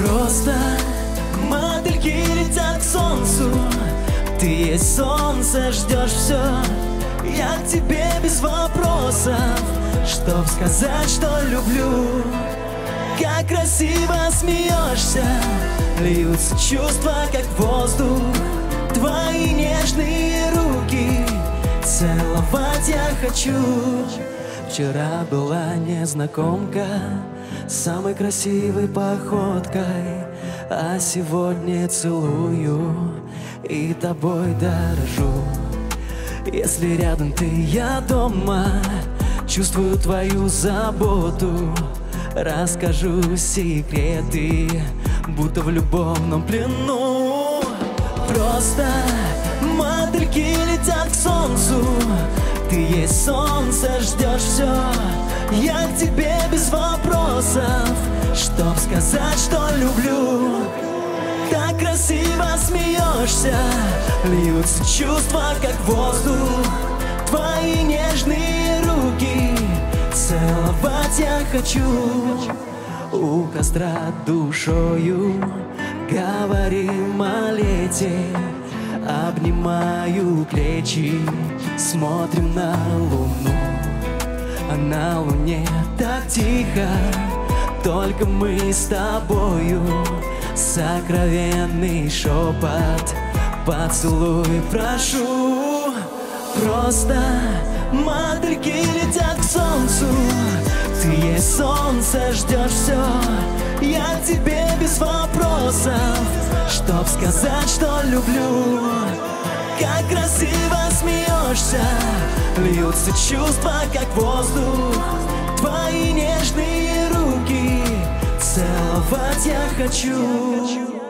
Просто модельки летят к солнцу. Ты есть солнце, ждешь все Я к тебе без вопросов. Чтоб сказать, что люблю. Как красиво смеешься Льются чувства, как воздух. Твои нежные руки. Целовать я хочу Вчера была незнакомка Самой красивой походкой А сегодня целую И тобой дорожу. Если рядом ты, я дома Чувствую твою заботу Расскажу секреты Будто в любовном плену. Просто модельки летят к солнцу Ты есть солнце, все Я к тебе без вопросов. Чтоб сказать, что люблю. Так красиво смеешься. Льются чувства, как воздух. Твои нежные руки. Целовать я хочу. У костра душою Говорим о лете. Обнимаю плечи Смотрим на луну А на луне так тихо Только мы с тобою. Сокровенный шепот Поцелуй прошу. Просто модельки летят к солнцу. Ты есть солнце, ждешь все Я тебе без вопросов Чтоб сказать, что люблю. Как красиво смеешься Льются чувства, как воздух. Твои нежные руки Целовать я хочу